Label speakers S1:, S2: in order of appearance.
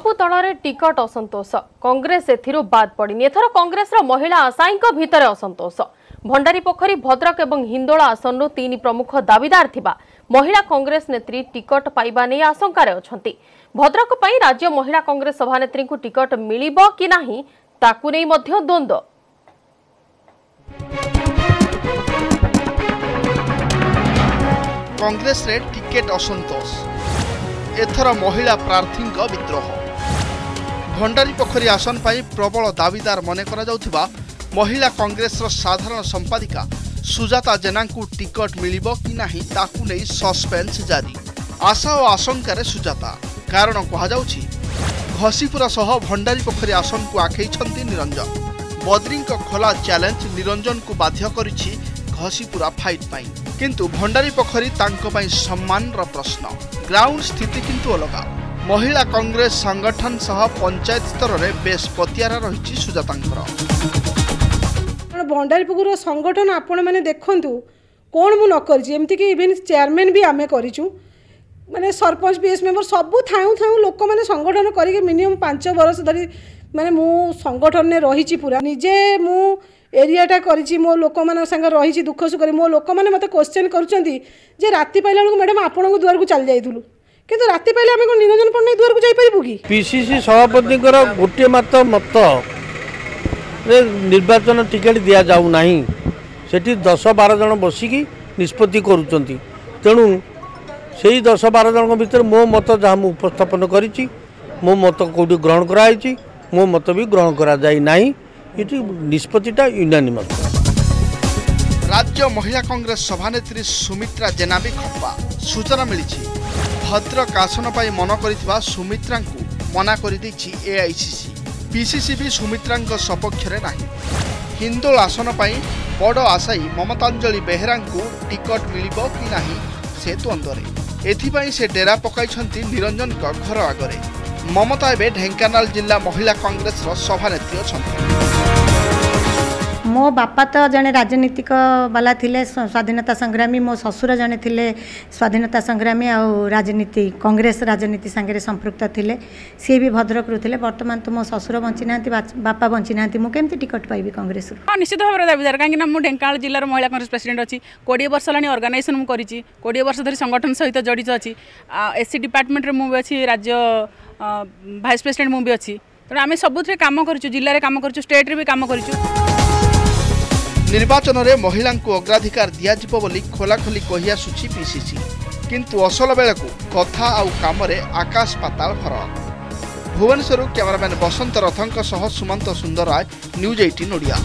S1: ସବୁ ଦଳରେ ଟିକଟ ଅସନ୍ତୋଷ। କଂଗ୍ରେସ ଏଥିରୁ ବାଦ୍ ପଡ଼ିନି। ଏଥର କଂଗ୍ରେସର ମହିଳା ଆଶାୟୀଙ୍କ ଭିତରେ ଅସନ୍ତୋଷ। ଭଣ୍ଡାରୀ ପୋଖରୀ ଭଦ୍ରକ ଏବଂ ହିନ୍ଦୋଳ ଆସନରୁ ତିନି ପ୍ରମୁଖ ଦାବିଦାର ଥିବା ମହିଳା କଂଗ୍ରେସ ନେତ୍ରୀ ଟିକଟ ପାଇବା ନେଇ ଆଶଙ୍କାରେ ଅଛନ୍ତି। ଭଦ୍ରକ ପାଇଁ ରାଜ୍ୟ ମହିଳା କଂଗ୍ରେସ ସଭାନେତ୍ରୀଙ୍କୁ ଟିକଟ ମିଳିବ କି ନାହିଁ ତାକୁ ନେଇ ମଧ୍ୟ ଦ୍ୱନ୍ଦ୍ୱ।
S2: କଂଗ୍ରେସରେ ଟିକେଟ ଅସନ୍ତୋଷ। ଏଥର ମହିଳା ପ୍ରାର୍ଥୀଙ୍କ ବିଦ୍ରୋହ। ଭଣ୍ଡାରୀ ପୋଖରୀ ଆସନ ପାଇଁ ପ୍ରବଳ ଦାବିଦାର ମନେ କରାଯାଉଥିବା ମହିଳା କଂଗ୍ରେସର ସାଧାରଣ ସମ୍ପାଦିକା ସୁଜାତା ଜେନାଙ୍କୁ ଟିକଟ ମିଳିବ କି ନାହିଁ ତାକୁ ନେଇ ସସ୍ପେନ୍ସ ଜାରି। ଆଶା ଓ ଆଶଙ୍କାରେ ସୁଜାତା। କାରଣ କୁହାଯାଉଛି ଘଷିପୁରା ସହ ଭଣ୍ଡାରୀ ପୋଖରୀ ଆସନକୁ ଆଖେଇଛନ୍ତି ନିରଞ୍ଜନ। ବଦ୍ରିଙ୍କ ଖୋଲା ଚ୍ୟାଲେଞ୍ଜ ନିରଞ୍ଜନକୁ ବାଧ୍ୟ କରିଛି ଘଷିପୁରା ଫାଇଟ୍ ପାଇଁ। କିନ୍ତୁ ଭଣ୍ଡାରୀ ପୋଖରୀ ତାଙ୍କ ପାଇଁ ସମ୍ମାନର ପ୍ରଶ୍ନ। ଗ୍ରାଉଣ୍ଡ ସ୍ଥିତି କିନ୍ତୁ ଅଲଗା। ମହିଳା କଂଗ୍ରେସ ସଂଗଠନ ସହ ପଞ୍ଚାୟତ ସ୍ତରରେ ବେଶ୍ ପତିଆରା ରହିଛି ସୁଜାତାଙ୍କର।
S3: କାରଣ ଭଣ୍ଡାରୀପୁକୁର ସଂଗଠନ ଆପଣମାନେ ଦେଖନ୍ତୁ କ'ଣ ମୁଁ ନ କରିଛି? ଏମିତିକି ଇଭେନ୍ ଚେୟାରମ୍ୟାନ୍ ବି ଆମେ କରିଛୁ। ମାନେ ସରପଞ୍ଚ ପି ଏସ୍ ମେମ୍ବର ସବୁ ଥାଉଁ ଥାଉଁ ଲୋକମାନେ ସଂଗଠନ କରିକି ମିନିମମ୍ ପାଞ୍ଚ ବର୍ଷ ଧରି ମାନେ ମୁଁ ସଂଗଠନରେ ରହିଛି ପୁରା। ନିଜେ ମୁଁ ଏରିଆଟା କରିଛି ମୋ ଲୋକମାନଙ୍କ ସାଙ୍ଗରେ ରହିଛି ଦୁଃଖ ସୁଖରେ। ମୋ ଲୋକମାନେ ମୋତେ କ୍ୱେଶ୍ଚନ୍ କରୁଛନ୍ତି ଯେ ରାତି ପାଇଲା ବେଳକୁ ମ୍ୟାଡ଼ାମ୍ ଆପଣଙ୍କ ଦୁଆରକୁ ଚାଲି ଯାଇଥିଲୁ। କିନ୍ତୁ ରାତି ପାଇଲେ ଆମେ କ'ଣ ନିରଞ୍ଜନ ପଟ୍ଟନାୟକ ଦୁଆରକୁ ଯାଇପାରିବୁ କି
S4: ପିସିସି ସଭାପତିଙ୍କର ଗୋଟିଏ ମାତ୍ର ମତ ରେ ନିର୍ବାଚନ ଟିକେଟ୍ ଦିଆଯାଉ ନାହିଁ ସେଠି ଦଶ ବାର ଜଣ ବସିକି ନିଷ୍ପତ୍ତି କରୁଛନ୍ତି। ତେଣୁ ସେଇ ଦଶ ବାର ଜଣଙ୍କ ଭିତରେ ମୋ ମତ ଯାହା ମୁଁ ଉପସ୍ଥାପନ କରିଛି ମୋ ମତ କେଉଁଠି ଗ୍ରହଣ କରାଯାଇଛି ମୋ ମତ ବି ଗ୍ରହଣ କରାଯାଇ ନାହିଁ ଏଠି ନିଷ୍ପତ୍ତିଟା ୟୁନାନିମସ୍
S2: ରାଜ୍ୟ ମହିଳା କଂଗ୍ରେସ ସଭାନେତ୍ରୀ ସୁମିତ୍ରା ଜେନା ବି ଖପା ସୂଚନା ମିଳିଛି। ଭଦ୍ରକ ଆସନ ପାଇଁ ମନ କରିଥିବା ସୁମିତ୍ରାଙ୍କୁ ମନା କରିଦେଇଛି ଏଆଇସିସି ପିସିସି ବି ସୁମିତ୍ରାଙ୍କ ସପକ୍ଷରେ ନାହିଁ। ହିନ୍ଦୋଳ ଆସନ ପାଇଁ ବଡ଼ ଆଶାୟୀ ମମତାଞ୍ଜଳି ବେହେରାଙ୍କୁ ଟିକଟ ମିଳିବ କି ନାହିଁ ସେ ଦ୍ୱନ୍ଦ୍ୱରେ ଏଥିପାଇଁ ସେ ଡେରା ପକାଇଛନ୍ତି ନିରଞ୍ଜନଙ୍କ ଘର ଆଗରେ। ମମତା ଏବେ ଢେଙ୍କାନାଳ ଜିଲ୍ଲା ମହିଳା କଂଗ୍ରେସର ସଭାନେତ୍ରୀ ଅଛନ୍ତି।
S5: ମୋ ବାପା ତ ଜଣେ ରାଜନୀତିକ ବାଲା ଥିଲେ ସ୍ୱାଧୀନତା ସଂଗ୍ରାମୀ ମୋ ଶ୍ୱଶୁର ଜଣେ ଥିଲେ ସ୍ୱାଧୀନତା ସଂଗ୍ରାମୀ ଆଉ ରାଜନୀତି କଂଗ୍ରେସ ରାଜନୀତି ସାଙ୍ଗରେ ସମ୍ପୃକ୍ତ ଥିଲେ। ସିଏ ବି ଭଦ୍ରକରୁ ଥିଲେ। ବର୍ତ୍ତମାନ ତ ମୋ ଶ୍ୱଶୁର ବଞ୍ଚିନାହାନ୍ତି ବାପା ବଞ୍ଚିନାହାନ୍ତି। ମୁଁ କେମିତି ଟିକଟ ପାଇବି କଂଗ୍ରେସରୁ?
S6: ହଁ ନିଶ୍ଚିତ ଭାବରେ ଦାବିଦାର କାହିଁକିନା ମୁଁ ଢେଙ୍କାନାଳ ଜିଲ୍ଲାର ମହିଳା କଂଗ୍ରେସ ପ୍ରେସିଡେଣ୍ଟ ଅଛି। କୋଡ଼ିଏ ବର୍ଷ ହେଲାଣି ଅର୍ଗାନାଇଜେସନ୍ ମୁଁ କରିଛି। କୋଡ଼ିଏ ବର୍ଷ ଧରି ସଂଗଠନ ସହିତ ଜଡ଼ିତ ଅଛି। ଏସ୍ ସି ଡିପାର୍ଟମେଣ୍ଟରେ ମୁଁ ବି ଅଛି ରାଜ୍ୟ ଭାଇସ୍ ପ୍ରେସିଡେଣ୍ଟ ମୁଁ ବି ଅଛି। ତେଣୁ ଆମେ ସବୁଥିରେ କାମ କରିଛୁ ଜିଲ୍ଲାରେ କାମ କରିଛୁ ଷ୍ଟେଟ୍ରେ ବି କାମ କରିଛୁ।
S2: ନିର୍ବାଚନରେ ମହିଳାଙ୍କୁ ଅଗ୍ରାଧିକାର ଦିଆଯିବ ବୋଲି ଖୋଲାଖୋଲି କହିଆସୁଛି ପିସିସି କିନ୍ତୁ ଅସଲ ବେଳକୁ କଥା ଆଉ କାମରେ ଆକାଶ ପାତାଳ ଫରକ। ଭୁବନେଶ୍ୱରରୁ କ୍ୟାମେରାମ୍ୟାନ୍ ବସନ୍ତ ରଥଙ୍କ ସହ ସୁମନ୍ତ ସୁନ୍ଦର ରାୟ ନ୍ୟୁଜ୍ ଏଇଟିନ୍ ଓଡ଼ିଆ।